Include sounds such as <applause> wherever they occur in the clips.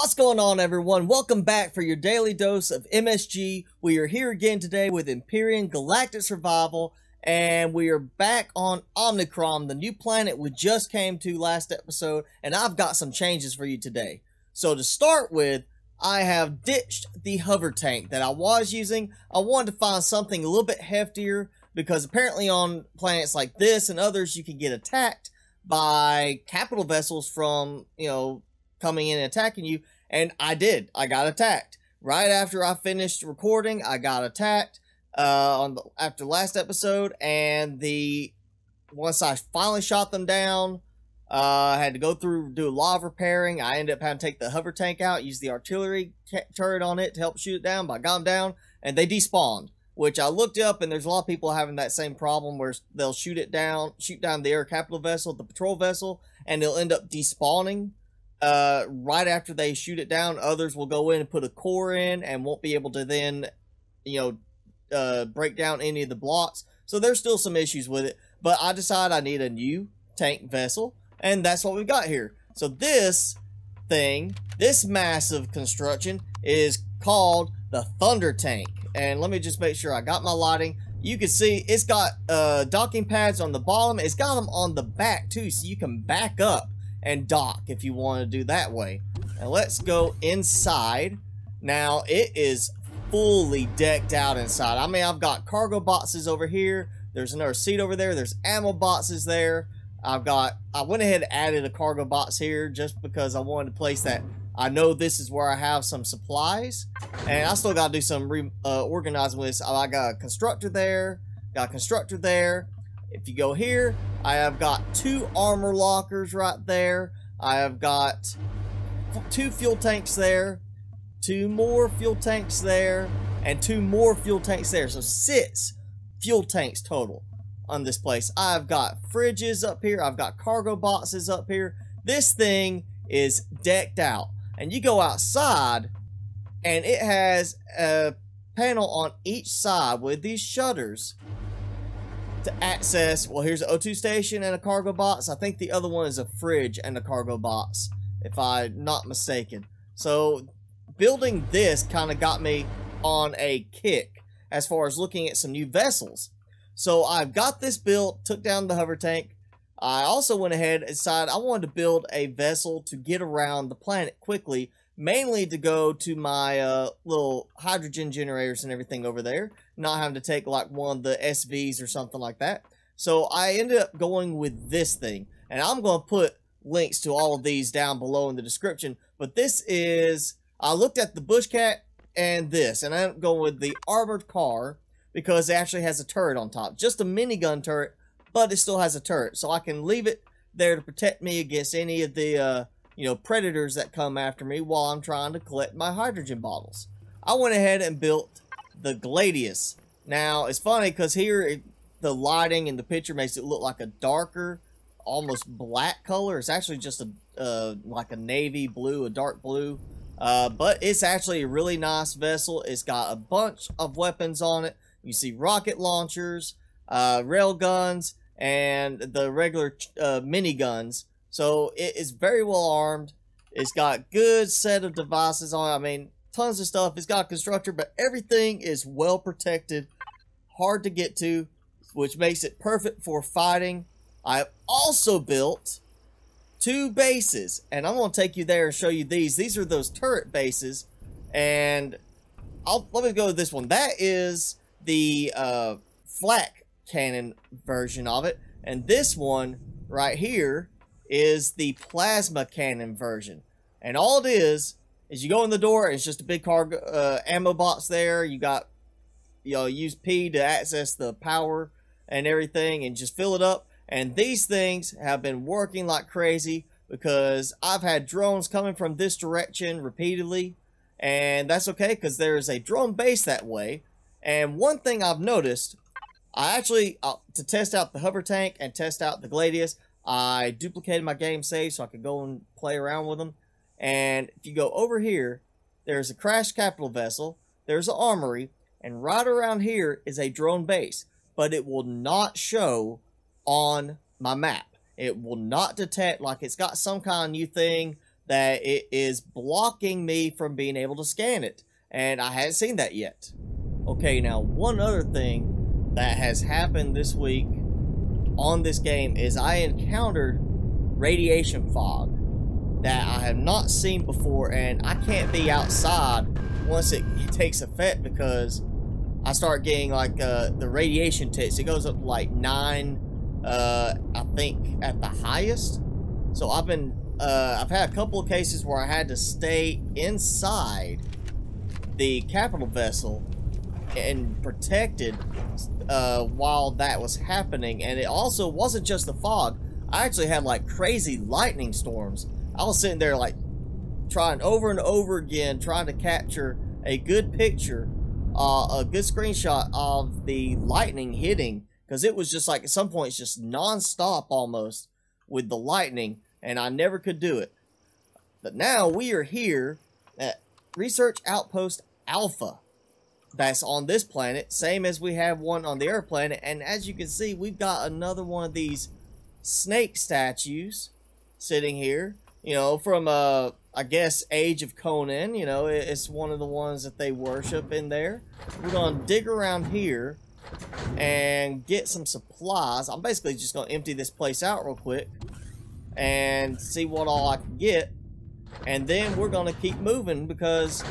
What's going on everyone? Welcome back for your daily dose of MSG. We are here again today with Empyrion Galactic Survival and we are back on Omnicron, the new planet we just came to last episode and I've got some changes for you today. So to start with, I have ditched the hover tank that I was using. I wanted to find something a little bit heftier because apparently on planets like this and others you can get attacked by capital vessels from, you know, coming in and attacking you. And I did. I got attacked. Right after I finished recording, I got attacked uh, on the, after last episode. And the once I finally shot them down, uh, I had to go through, do a lot of repairing. I ended up having to take the hover tank out, use the artillery turret on it to help shoot it down. But I got them down, and they despawned. Which I looked up, and there's a lot of people having that same problem where they'll shoot it down, shoot down the air capital vessel, the patrol vessel, and they'll end up despawning uh, right after they shoot it down, others will go in and put a core in and won't be able to then, you know, uh, break down any of the blocks. So there's still some issues with it. But I decided I need a new tank vessel, and that's what we got here. So this thing, this massive construction, is called the Thunder Tank. And let me just make sure I got my lighting. You can see it's got uh, docking pads on the bottom. It's got them on the back too, so you can back up and dock if you want to do that way. Now let's go inside. Now it is fully decked out inside. I mean, I've got cargo boxes over here. There's another seat over there. There's ammo boxes there. I've got, I went ahead and added a cargo box here just because I wanted to place that. I know this is where I have some supplies. And I still got to do some re, uh, organizing with this. I got a constructor there. Got a constructor there. If you go here, I have got two armor lockers right there. I have got two fuel tanks there, two more fuel tanks there, and two more fuel tanks there. So six fuel tanks total on this place. I've got fridges up here. I've got cargo boxes up here. This thing is decked out. And you go outside, and it has a panel on each side with these shutters to access, well, here's an O2 station and a cargo box. I think the other one is a fridge and a cargo box, if I'm not mistaken. So building this kind of got me on a kick as far as looking at some new vessels. So I've got this built, took down the hover tank. I also went ahead and decided I wanted to build a vessel to get around the planet quickly mainly to go to my uh, little hydrogen generators and everything over there, not having to take like one of the SVs or something like that. So I ended up going with this thing, and I'm going to put links to all of these down below in the description, but this is, I looked at the Bushcat and this, and I'm going with the armored car because it actually has a turret on top, just a minigun turret, but it still has a turret, so I can leave it there to protect me against any of the uh, you know, predators that come after me while I'm trying to collect my hydrogen bottles. I went ahead and built the Gladius. Now, it's funny because here it, the lighting and the picture makes it look like a darker, almost black color. It's actually just a uh, like a navy blue, a dark blue. Uh, but it's actually a really nice vessel. It's got a bunch of weapons on it. You see rocket launchers, uh, rail guns, and the regular uh, mini guns. So it is very well armed. It's got good set of devices on. I mean, tons of stuff. It's got a constructor, but everything is well protected, hard to get to, which makes it perfect for fighting. I have also built two bases, and I'm going to take you there and show you these. These are those turret bases, and I'll let me go with this one. That is the uh, flak cannon version of it, and this one right here is the plasma cannon version. And all it is, is you go in the door, it's just a big cargo uh, ammo box there. You got, you know, use P to access the power and everything and just fill it up. And these things have been working like crazy because I've had drones coming from this direction repeatedly. And that's okay because there is a drone base that way. And one thing I've noticed, I actually, uh, to test out the hover tank and test out the Gladius, I duplicated my game save so I could go and play around with them. And if you go over here, there's a crash capital vessel, there's an armory, and right around here is a drone base. But it will not show on my map. It will not detect, like it's got some kind of new thing that it is blocking me from being able to scan it. And I hadn't seen that yet. Okay, now one other thing that has happened this week on this game is I encountered radiation fog that I have not seen before and I can't be outside once it, it takes effect because I start getting like uh, the radiation ticks. It goes up like nine, uh, I think at the highest. So I've been, uh, I've had a couple of cases where I had to stay inside the capital vessel and protected uh, while that was happening. And it also wasn't just the fog. I actually had like crazy lightning storms. I was sitting there like trying over and over again, trying to capture a good picture, uh, a good screenshot of the lightning hitting. Because it was just like at some points just non-stop almost with the lightning. And I never could do it. But now we are here at Research Outpost Alpha that's on this planet, same as we have one on the Earth planet. And as you can see, we've got another one of these snake statues sitting here. You know, from uh, I guess Age of Conan. You know, it's one of the ones that they worship in there. We're gonna dig around here and get some supplies. I'm basically just gonna empty this place out real quick and see what all I can get. And then we're gonna keep moving because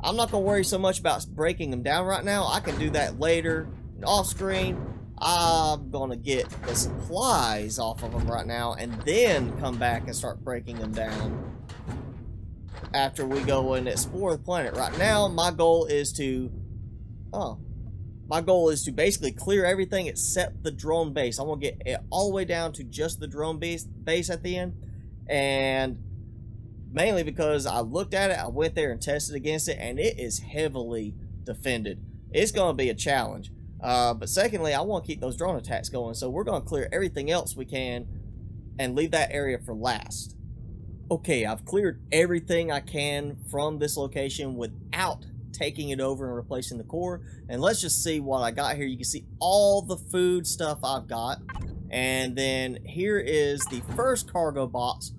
I'm not gonna worry so much about breaking them down right now. I can do that later off screen I'm gonna get the supplies off of them right now and then come back and start breaking them down after we go and explore the planet. Right now, my goal is to, oh, my goal is to basically clear everything except the drone base. I'm gonna get it all the way down to just the drone base, base at the end and mainly because I looked at it, I went there and tested against it and it is heavily defended. It's gonna be a challenge. Uh, but secondly, I want to keep those drone attacks going, so we're going to clear everything else we can and leave that area for last. Okay, I've cleared everything I can from this location without taking it over and replacing the core. And let's just see what I got here. You can see all the food stuff I've got. And then here is the first cargo box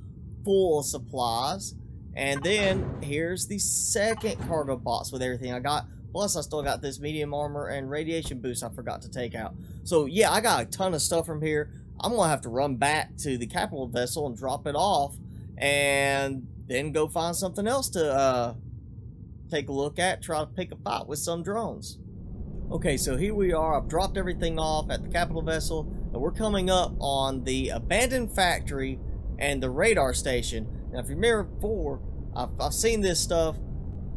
full of supplies. And then here's the second cargo box with everything I got. Plus, I still got this medium armor and radiation boost I forgot to take out. So, yeah, I got a ton of stuff from here. I'm going to have to run back to the capital vessel and drop it off. And then go find something else to uh, take a look at. Try to pick a fight with some drones. Okay, so here we are. I've dropped everything off at the capital vessel. And we're coming up on the abandoned factory and the radar station. Now, if you remember before, I've, I've seen this stuff.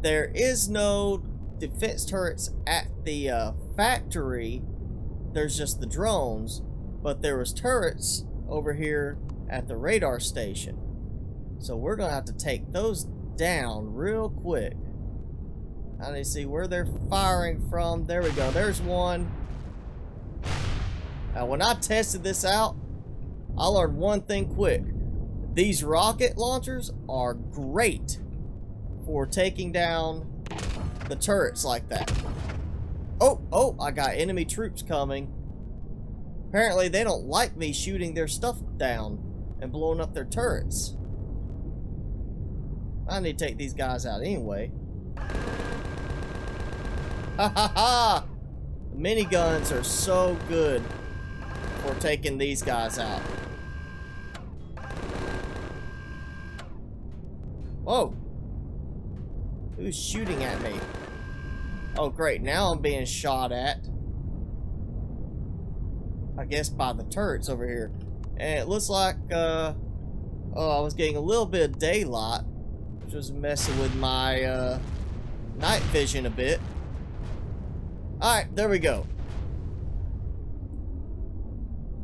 There is no defense turrets at the uh, factory, there's just the drones, but there was turrets over here at the radar station. So we're to have to take those down real quick. I need to see where they're firing from. There we go. There's one. Now, when I tested this out, I learned one thing quick. These rocket launchers are great for taking down the turrets like that. Oh, oh, I got enemy troops coming. Apparently they don't like me shooting their stuff down and blowing up their turrets. I need to take these guys out anyway. Ha ha ha! Miniguns are so good for taking these guys out. Whoa! Who's shooting at me? Oh, great. Now I'm being shot at. I guess by the turrets over here. And it looks like, uh... Oh, I was getting a little bit of daylight. Which was messing with my, uh... Night vision a bit. Alright, there we go.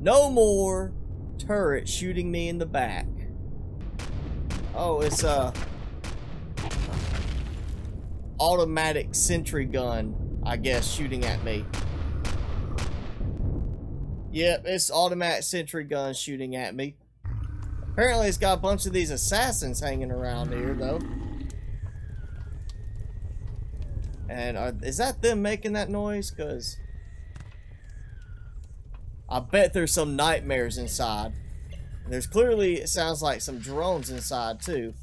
No more turret shooting me in the back. Oh, it's, uh automatic sentry gun, I guess, shooting at me. Yep, it's automatic sentry gun shooting at me. Apparently it's got a bunch of these assassins hanging around here, though. And are, is that them making that noise? Because I bet there's some nightmares inside. There's clearly, it sounds like some drones inside, too.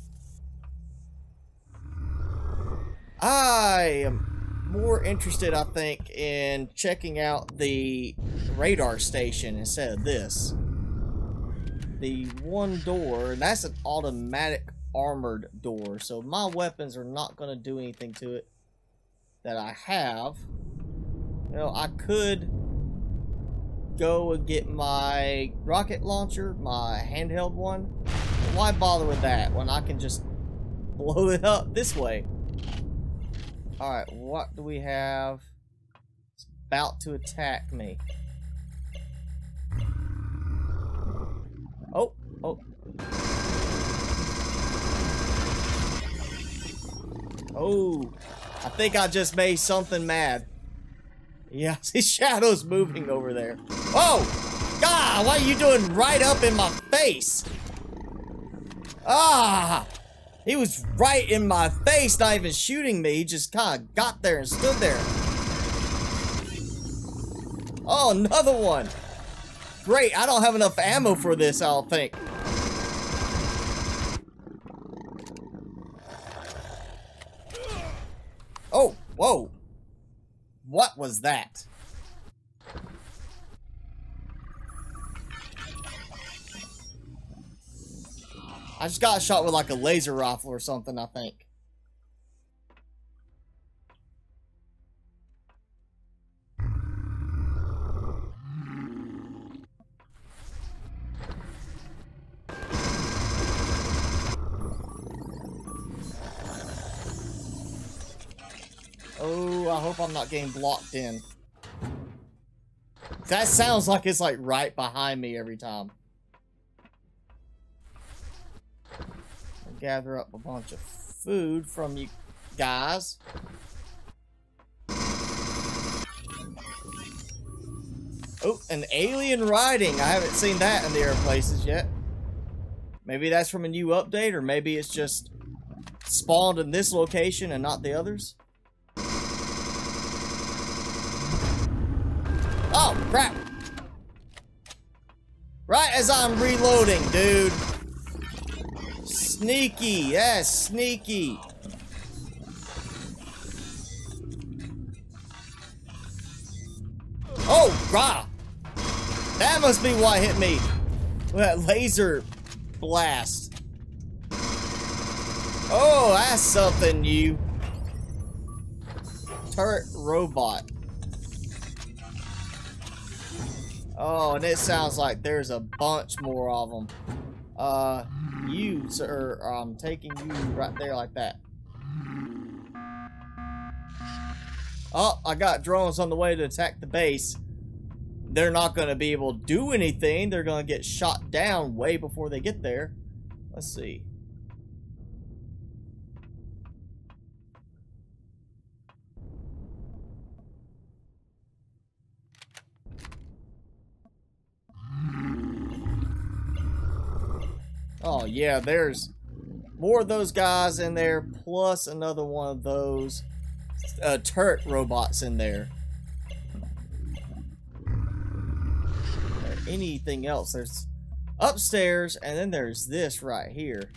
I am more interested, I think, in checking out the radar station instead of this. The one door, and that's an automatic armored door, so my weapons are not going to do anything to it that I have. You know, I could go and get my rocket launcher, my handheld one. Why bother with that when I can just <laughs> blow it up this way? Alright, what do we have? It's about to attack me. Oh, oh. Oh, I think I just made something mad. Yeah, <laughs> see shadows moving over there. Oh! God, what are you doing right up in my face? Ah! He was right in my face, not even shooting me. He just kind of got there and stood there. Oh, another one. Great, I don't have enough ammo for this, I don't think. Oh, whoa. What was that? I just got shot with like a laser rifle or something, I think. Oh, I hope I'm not getting blocked in. That sounds like it's like right behind me every time. Gather up a bunch of food from you guys. Oh, an alien riding. I haven't seen that in the air places yet. Maybe that's from a new update, or maybe it's just spawned in this location and not the others. Oh, crap. Right as I'm reloading, dude. Sneaky, yes, sneaky. Oh, rah! That must be why what hit me. That laser blast. Oh, that's something new. Turret robot. Oh, and it sounds like there's a bunch more of them. Uh, you, sir, I'm um, taking you right there like that. Oh, I got drones on the way to attack the base. They're not going to be able to do anything. They're going to get shot down way before they get there. Let's see. Oh, yeah, there's more of those guys in there, plus another one of those uh, turret robots in there. Anything else. There's upstairs, and then there's this right here,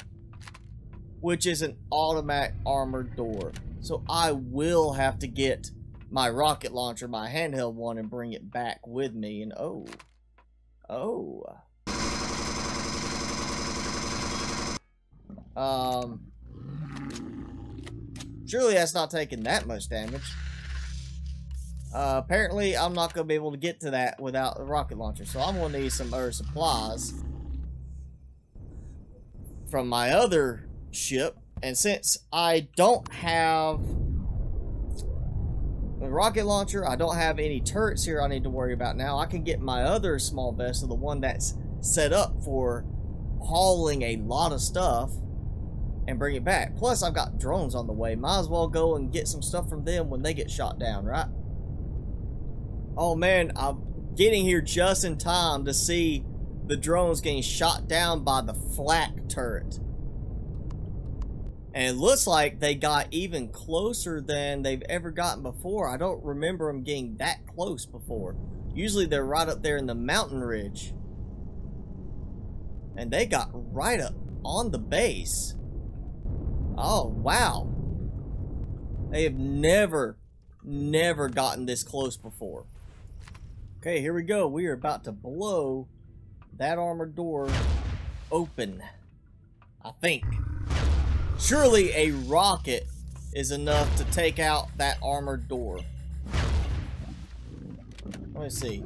which is an automatic armored door. So I will have to get my rocket launcher, my handheld one, and bring it back with me. And oh, oh. Um, surely that's not taking that much damage. Uh, apparently, I'm not going to be able to get to that without the rocket launcher, so I'm going to need some other supplies from my other ship. And since I don't have the rocket launcher, I don't have any turrets here I need to worry about now. I can get my other small vessel, the one that's set up for hauling a lot of stuff and bring it back. Plus, I've got drones on the way. Might as well go and get some stuff from them when they get shot down, right? Oh man, I'm getting here just in time to see the drones getting shot down by the flak turret. And it looks like they got even closer than they've ever gotten before. I don't remember them getting that close before. Usually they're right up there in the mountain ridge. And they got right up on the base. Oh, wow. They have never, never gotten this close before. Okay, here we go. We are about to blow that armored door open. I think. Surely a rocket is enough to take out that armored door. Let me see.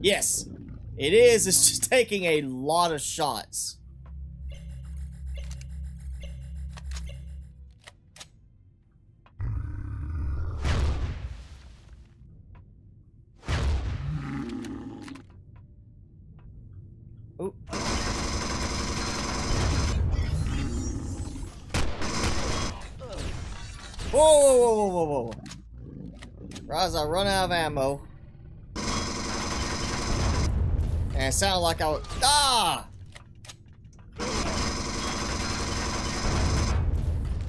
Yes, it is. It's just <laughs> taking a lot of shots. Whoa, whoa. Raz, I run out of ammo. And it sounded like I was... Ah!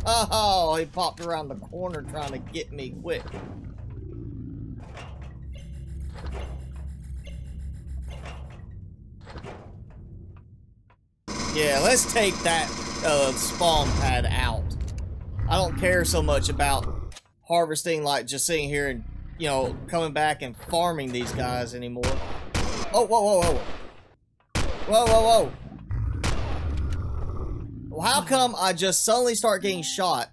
Oh, he popped around the corner trying to get me quick. Yeah, let's take that uh, spawn pad out. I don't care so much about harvesting, like just sitting here and, you know, coming back and farming these guys anymore. Oh, whoa, whoa, whoa. Whoa, whoa, whoa. Well, how come I just suddenly start getting shot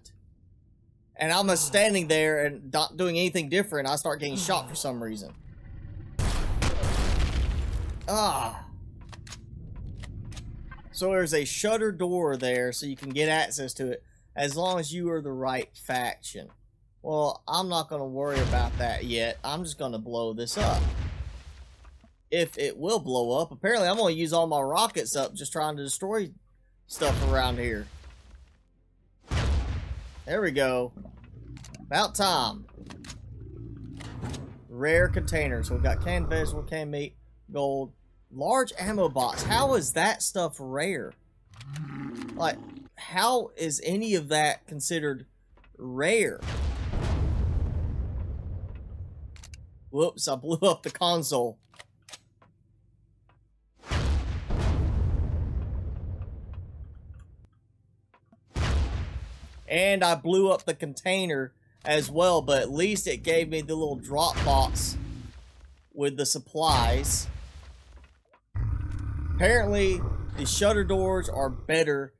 and I'm just standing there and not doing anything different, I start getting shot for some reason. Ah. So there's a shutter door there so you can get access to it as long as you are the right faction. Well, I'm not going to worry about that yet. I'm just going to blow this up. If it will blow up. Apparently, I'm going to use all my rockets up just trying to destroy stuff around here. There we go. About time. Rare containers. We've got canned vegetable, canned meat, gold, Large ammo box. How is that stuff rare? Like, how is any of that considered rare? Whoops, I blew up the console. And I blew up the container as well, but at least it gave me the little drop box with the supplies. Apparently, the shutter doors are better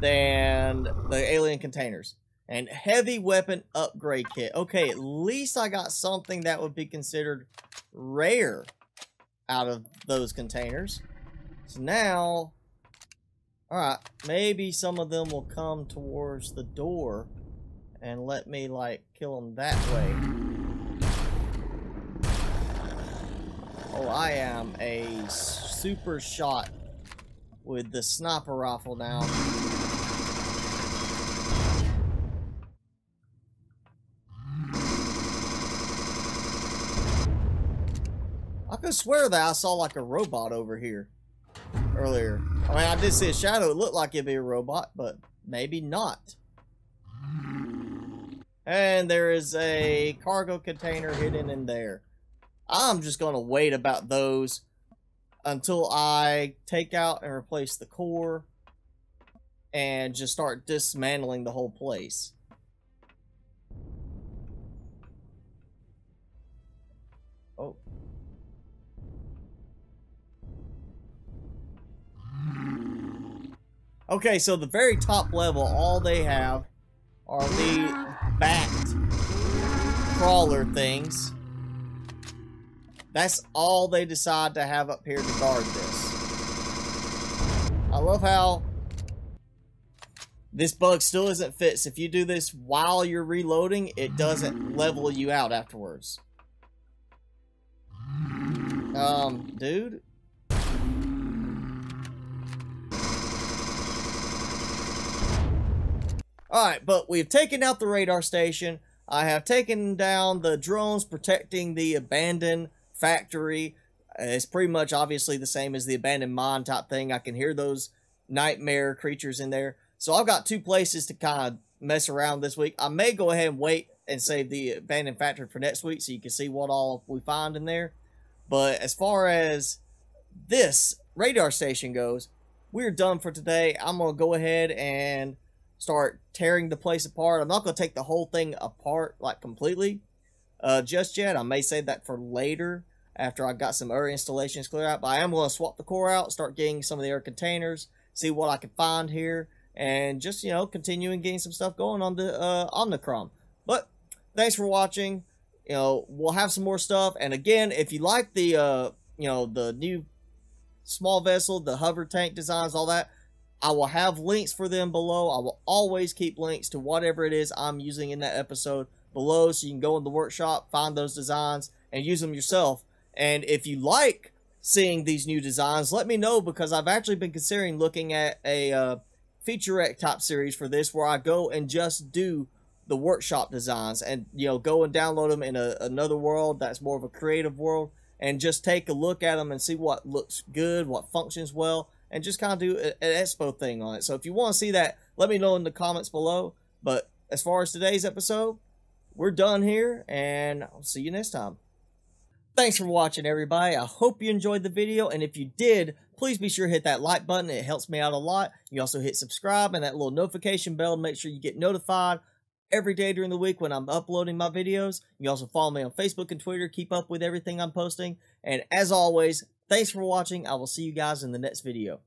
than the alien containers. And heavy weapon upgrade kit. Okay, at least I got something that would be considered rare out of those containers. So now, alright, maybe some of them will come towards the door and let me, like, kill them that way. Oh, I am a super shot with the sniper rifle now. Swear that I saw like a robot over here earlier. I mean, I did see a shadow. It looked like it'd be a robot, but maybe not. And there is a cargo container hidden in there. I'm just going to wait about those until I take out and replace the core and just start dismantling the whole place. Oh. Okay, so the very top level, all they have are the backed crawler things. That's all they decide to have up here to guard this. I love how this bug still isn't fixed. If you do this while you're reloading, it doesn't level you out afterwards. Um, dude? Alright, but we've taken out the radar station. I have taken down the drones protecting the abandoned factory. It's pretty much obviously the same as the abandoned mine type thing. I can hear those nightmare creatures in there. So I've got two places to kind of mess around this week. I may go ahead and wait and save the abandoned factory for next week so you can see what all we find in there. But as far as this radar station goes, we're done for today. I'm going to go ahead and start tearing the place apart. I'm not going to take the whole thing apart like completely uh, just yet. I may save that for later after I've got some air installations clear out. But I am going to swap the core out, start getting some of the air containers, see what I can find here, and just, you know, continuing getting some stuff going on the uh, Omnicron. But thanks for watching. You know, we'll have some more stuff. And again, if you like the, uh, you know, the new small vessel, the hover tank designs, all that, I will have links for them below. I will always keep links to whatever it is I'm using in that episode below so you can go in the workshop, find those designs, and use them yourself. And if you like seeing these new designs, let me know because I've actually been considering looking at a uh, featurette top series for this where I go and just do the workshop designs and you know go and download them in a, another world that's more of a creative world and just take a look at them and see what looks good, what functions well, and just kind of do an expo thing on it. So if you want to see that, let me know in the comments below. But as far as today's episode, we're done here, and I'll see you next time. Thanks for watching, everybody. I hope you enjoyed the video, and if you did, please be sure to hit that like button. It helps me out a lot. You also hit subscribe and that little notification bell to make sure you get notified every day during the week when I'm uploading my videos. You also follow me on Facebook and Twitter. Keep up with everything I'm posting. And as always, thanks for watching. I will see you guys in the next video.